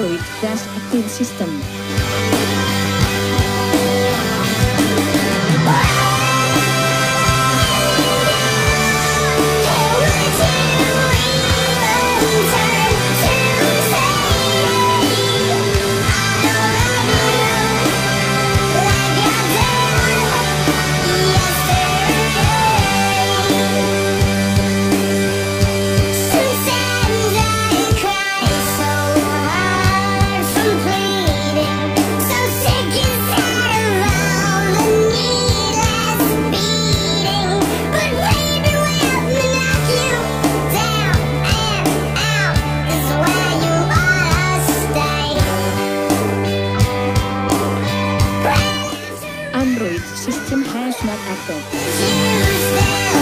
Android Dash Active System. something.